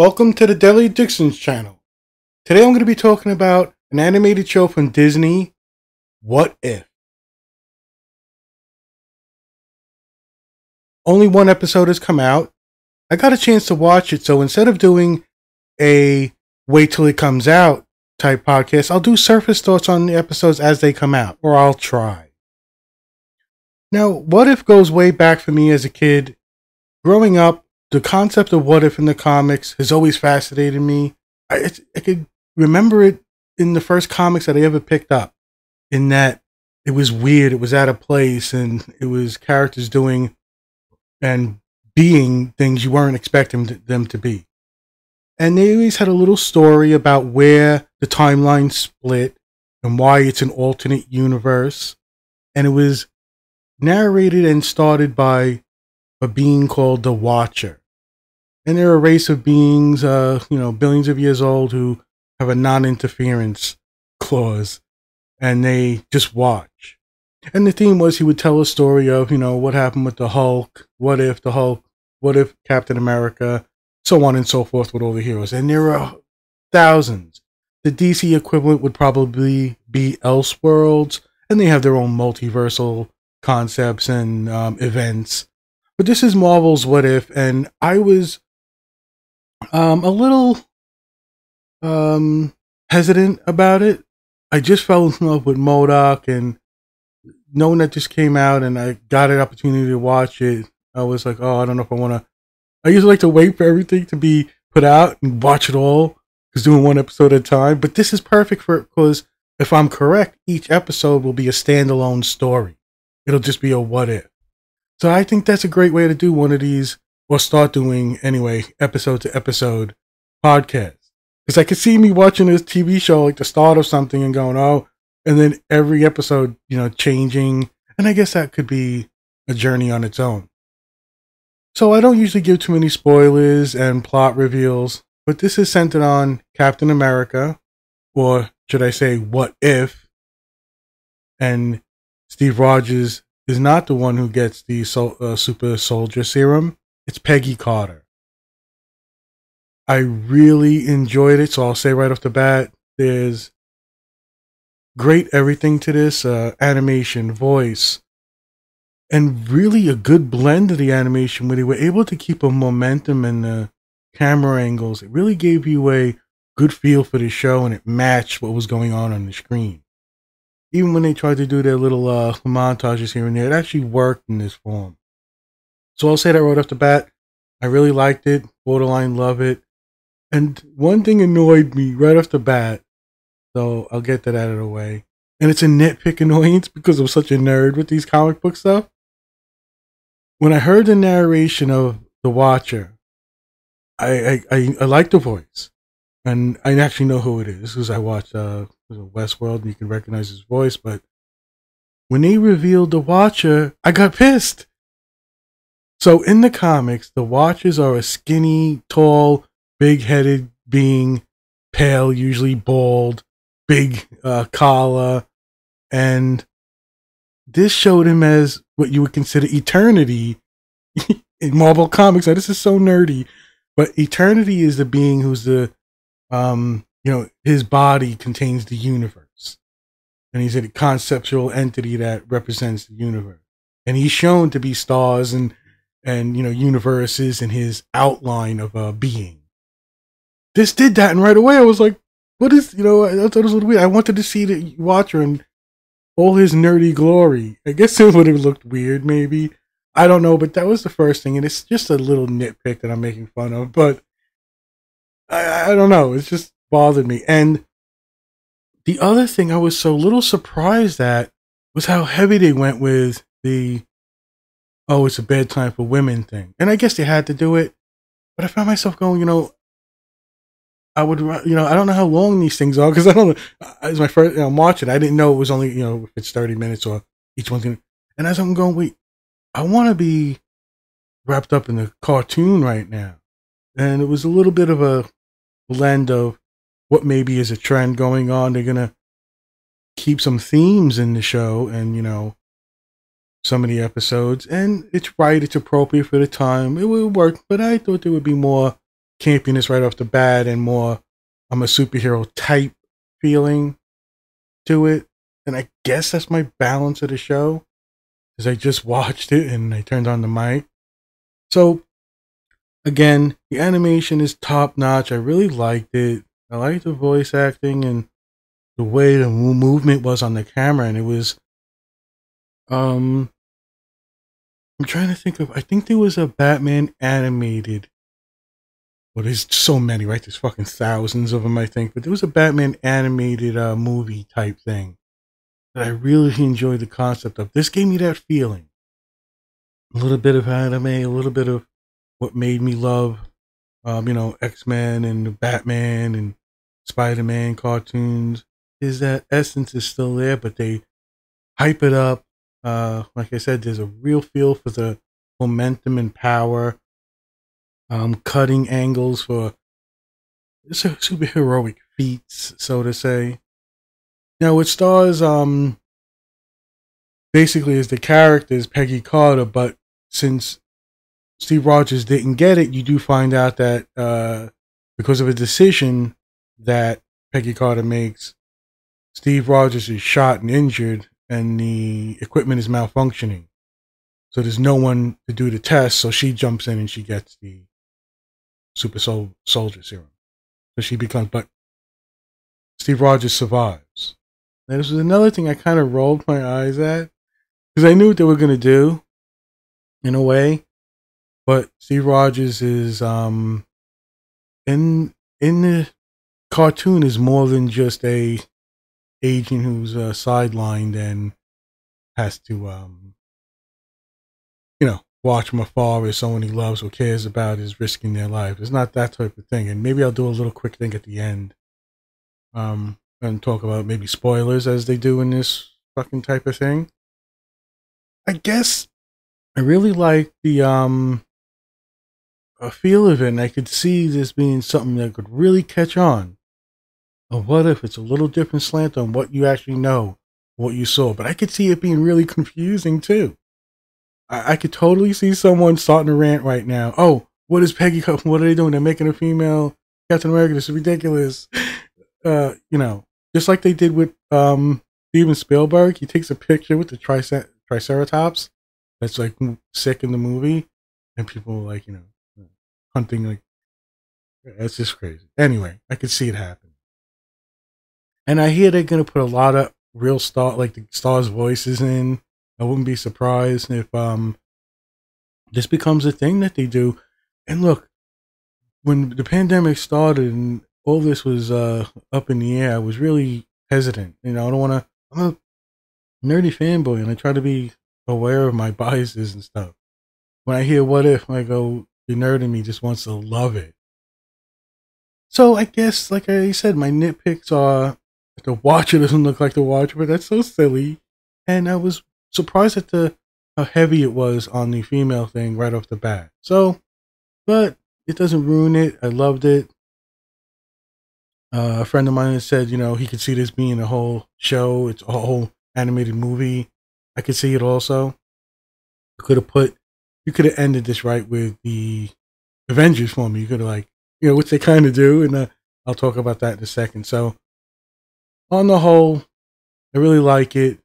Welcome to the Deadly Addictions channel. Today I'm going to be talking about an animated show from Disney, What If? Only one episode has come out. I got a chance to watch it, so instead of doing a wait till it comes out type podcast, I'll do surface thoughts on the episodes as they come out, or I'll try. Now, What If goes way back for me as a kid. Growing up, the concept of what if in the comics has always fascinated me. I, I could remember it in the first comics that I ever picked up, in that it was weird, it was out of place, and it was characters doing and being things you weren't expecting them to be. And they always had a little story about where the timeline split and why it's an alternate universe. And it was narrated and started by a being called the Watcher and they're a race of beings, uh, you know, billions of years old who have a non-interference clause, and they just watch. And the theme was he would tell a story of, you know, what happened with the Hulk, what if the Hulk, what if Captain America, so on and so forth with all the heroes. And there are thousands. The DC equivalent would probably be Elseworlds, and they have their own multiversal concepts and um, events. But this is Marvel's What If, and I was um, a little um, hesitant about it. I just fell in love with MODOK and knowing that this came out and I got an opportunity to watch it, I was like, oh, I don't know if I want to. I usually like to wait for everything to be put out and watch it all because doing one episode at a time. But this is perfect for because if I'm correct, each episode will be a standalone story. It'll just be a what if. So I think that's a great way to do one of these or start doing anyway, episode to episode podcast. Because I could see me watching this TV show like the start of something and going, oh, and then every episode, you know, changing. And I guess that could be a journey on its own. So I don't usually give too many spoilers and plot reveals, but this is centered on Captain America, or should I say, what if? And Steve Rogers is not the one who gets the so, uh, super soldier serum. It's Peggy Carter. I really enjoyed it, so I'll say right off the bat, there's great everything to this uh, animation, voice, and really a good blend of the animation where they were able to keep a momentum and the camera angles. It really gave you a good feel for the show and it matched what was going on on the screen. Even when they tried to do their little uh, montages here and there, it actually worked in this form. So I'll say that right off the bat. I really liked it. Borderline love it. And one thing annoyed me right off the bat. So I'll get that out of the way. And it's a nitpick annoyance because I'm such a nerd with these comic book stuff. When I heard the narration of The Watcher, I I, I, I like the voice. And I actually know who it is because I watched uh, Westworld and you can recognize his voice. But when they revealed The Watcher, I got pissed so in the comics, the Watchers are a skinny, tall, big-headed being, pale, usually bald, big uh, collar, and this showed him as what you would consider eternity in Marvel Comics. Now, this is so nerdy, but eternity is the being who's the, um, you know, his body contains the universe, and he's a conceptual entity that represents the universe, and he's shown to be stars and and you know universes and his outline of uh, being. This did that, and right away I was like, "What is you know?" I thought it was a little weird. I wanted to see the Watcher and all his nerdy glory. I guess it would have looked weird, maybe. I don't know, but that was the first thing, and it's just a little nitpick that I'm making fun of. But I, I don't know. It just bothered me. And the other thing I was so little surprised at was how heavy they went with the oh, it's a bad time for women thing. And I guess they had to do it. But I found myself going, you know, I would, you know, I don't know how long these things are because I don't know. As my first, you know, I'm watching, I didn't know it was only, you know, if it's 30 minutes or each one's going to. And as I'm going, wait, I want to be wrapped up in the cartoon right now. And it was a little bit of a blend of what maybe is a trend going on. They're going to keep some themes in the show and, you know, some of the episodes, and it's right, it's appropriate for the time. It would work, but I thought there would be more campiness right off the bat and more I'm a superhero type feeling to it. And I guess that's my balance of the show. Because I just watched it and I turned on the mic. So again, the animation is top notch. I really liked it. I liked the voice acting and the way the movement was on the camera, and it was. Um, I'm trying to think of. I think there was a Batman animated. Well, there's so many, right? There's fucking thousands of them, I think. But there was a Batman animated uh, movie type thing that I really enjoyed the concept of. This gave me that feeling. A little bit of anime, a little bit of what made me love, um, you know, X Men and Batman and Spider Man cartoons is that essence is still there, but they hype it up. Uh, like I said, there's a real feel for the momentum and power. Um, cutting angles for super heroic feats, so to say. Now it stars um basically as the characters Peggy Carter, but since Steve Rogers didn't get it, you do find out that uh, because of a decision that Peggy Carter makes, Steve Rogers is shot and injured, and the equipment is malfunctioning. So there's no one to do the test, so she jumps in and she gets the super sol- soldier serum. So she becomes, but Steve Rogers survives. Now, this was another thing I kind of rolled my eyes at because I knew what they were going to do in a way. But Steve Rogers is um in in the cartoon is more than just a agent who's uh, sidelined and has to um you know watch from afar as someone he loves or cares about is risking their life. It's not that type of thing. And maybe I'll do a little quick thing at the end. Um and talk about maybe spoilers as they do in this fucking type of thing. I guess I really like the um a feel of it, and I could see this being something that could really catch on. Or what if it's a little different slant on what you actually know, what you saw? But I could see it being really confusing too. I, I could totally see someone starting a rant right now. Oh, what is Peggy? What are they doing? They're making a female Captain America. This is ridiculous. Uh, you know, just like they did with um Steven Spielberg. He takes a picture with the tricer- Triceratops that's like sick in the movie, and people like you know hunting like that's just crazy. Anyway, I could see it happen. And I hear they're gonna put a lot of real star like the stars' voices in. I wouldn't be surprised if um this becomes a thing that they do. And look, when the pandemic started and all this was uh up in the air, I was really hesitant. You know, I don't wanna I'm a nerdy fanboy and I try to be aware of my biases and stuff. When I hear what if I go the nerd in me just wants to love it. So I guess, like I said, my nitpicks are the Watcher doesn't look like the Watcher, but that's so silly. And I was surprised at the how heavy it was on the female thing right off the bat. So, but it doesn't ruin it. I loved it. Uh, a friend of mine said, you know, he could see this being a whole show. It's a whole animated movie. I could see it also. You Could have put you could have ended this right with the Avengers for me. You could have like, you know, which they kind of do, and uh, I'll talk about that in a second. So, on the whole, I really like it.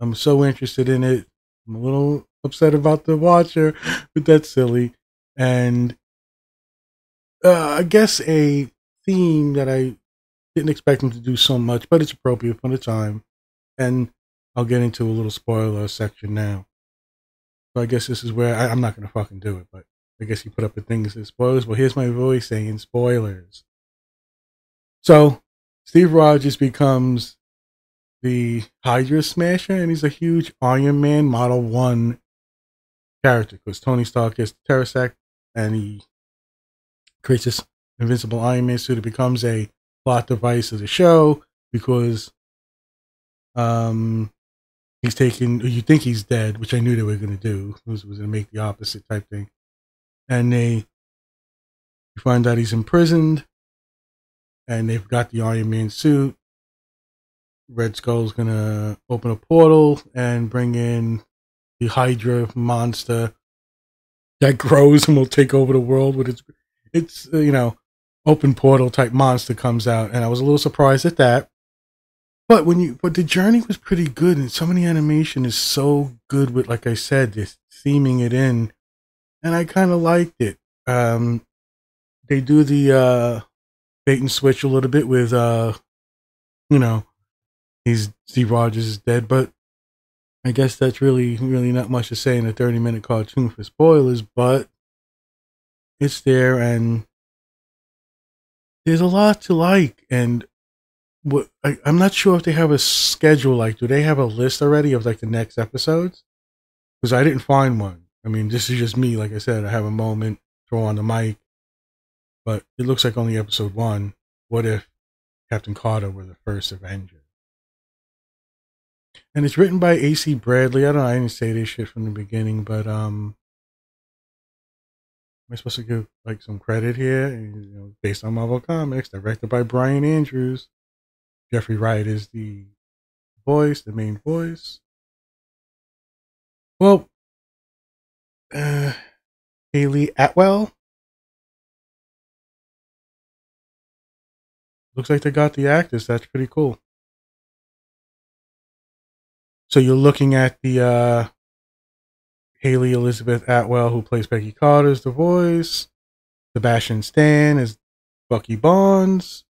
I'm so interested in it. I'm a little upset about the Watcher, but that's silly. And uh, I guess a theme that I didn't expect him to do so much, but it's appropriate for the time. And I'll get into a little spoiler section now. So I guess this is where I, am not going to fucking do it, but I guess you put up a thing that says spoilers. Well, here's my voice saying spoilers. So Steve Rogers becomes the Hydra Smasher, and he's a huge Iron Man Model 1 character because Tony Stark gets the and he creates this invincible Iron Man suit. It becomes a plot device of the show because um, he's taken you think he's dead which i knew they were going to do was, was going to make the opposite type thing and they you find out he's imprisoned and they've got the iron man suit red skull's to open a portal and bring in the hydra monster that grows and will take over the world with its it's uh, you know open portal type monster comes out, and I was a little surprised at that. But when you but the journey was pretty good, and of the animation is so good with, like I said, this theming it in, and I kind of liked it. Um, they do the uh, bait and switch a little bit with uh, you know, he's Steve Rogers is dead, but I guess that's really really not much to say in a thirty minute cartoon for spoilers, but it's there and there's a lot to like and what I, am not sure if they have a schedule like do they have a list already of like the next episodes? Because i didn't find one. I mean this is just me like i said i have a moment throw on the mic but it looks like only episode one what if captain carter were the first avenger and it's written by ac bradley i don't know i didn't say this shit from the beginning but um am I supposed to give like some credit here? You know, based on Marvel Comics, directed by Bryan Andrews. Jeffrey Wright is the voice, the main voice. Well, uh, Hayley Atwell. Looks like they got the actors. That's pretty cool. So you're looking at the uh, Hayley Elizabeth Atwell, who plays Peggy Carter, is the voice. Sebastian Stan is Bucky Barnes.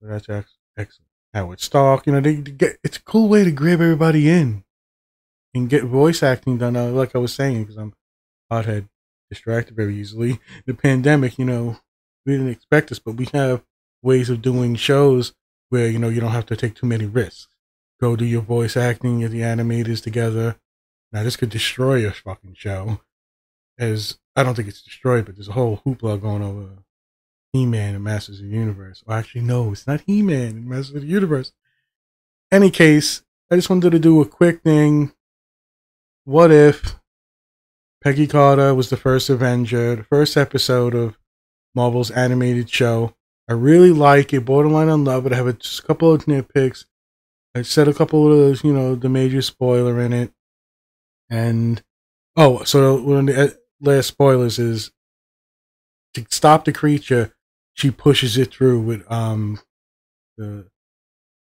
That's excellent. Howard Stark, you know, they, they get it's a cool way to grab everybody in and get voice acting done. Uh, like I was saying, because I'm hothead, distracted very easily. The pandemic, you know, we didn't expect this, but we have ways of doing shows where you know you don't have to take too many risks go do your voice acting, get the animators together. Now this could destroy your fucking show. As I don't think it's destroyed, but there's a whole hoopla going over He-Man and Masters of the Universe. Well, actually, no, it's not He-Man and Masters of the Universe. Any case, I just wanted to do a quick thing. What if Peggy Carter was the first Avenger, the first episode of Marvel's animated show? I really like it, borderline on love it. I have a, couple of nitpicks. I said a couple of those, you know, the major spoiler in it. And, oh, so one of the uh, last spoilers is to stop the creature, she pushes it through with, um, the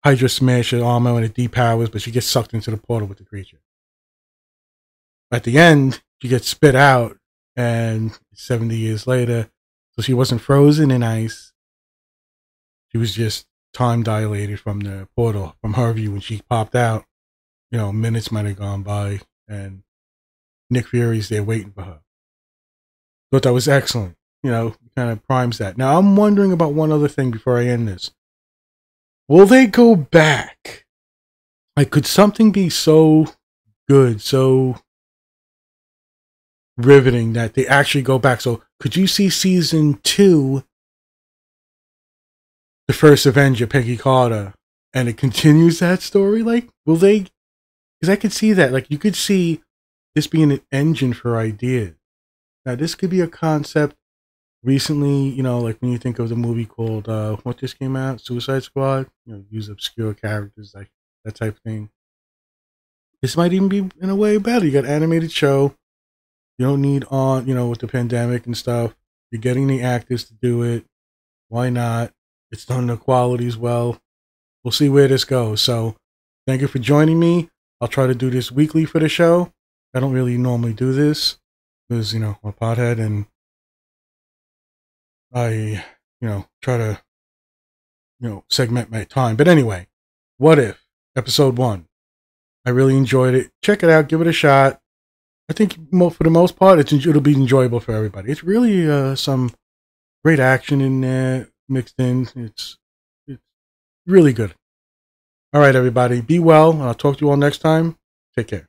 Hydra smash Smasher armor and it depowers, but she gets sucked into the portal with the creature. At the end, she gets spit out, and 70 years later, so she wasn't frozen in ice. She was just time dilated from the portal from her view when she popped out. You know, minutes might have gone by, and Nick Fury's there waiting for her. Thought that was excellent. You know, kind of primes that. Now I'm wondering about one other thing before I end this. Will they go back? Like, could something be so good, so riveting that they actually go back? So, could you see season two the first Avenger, Peggy Carter, and it continues that story? Like, will they? Because I could see that. Like, you could see this being an engine for ideas. Now, this could be a concept. Recently, you know, like when you think of the movie called uh, what just came out, Suicide Squad. You know, use obscure characters like that type of thing. This might even be in a way better. You got animated show. You don't need on, you know, with the pandemic and stuff. You're getting the actors to do it. Why not? It's done the qualities well. We'll see where this goes. So thank you for joining me. I'll try to do this weekly for the show. I don't really normally do this because, you know, I'm a pothead and I, you know, try to, you know, segment my time. But anyway, what if episode one? I really enjoyed it. Check it out. Give it a shot. I think for the most part, it's it'll be enjoyable for everybody. It's really uh, some great action in there mixed in. It's it's really good. All right, everybody, be well. I'll talk to you all next time. Take care.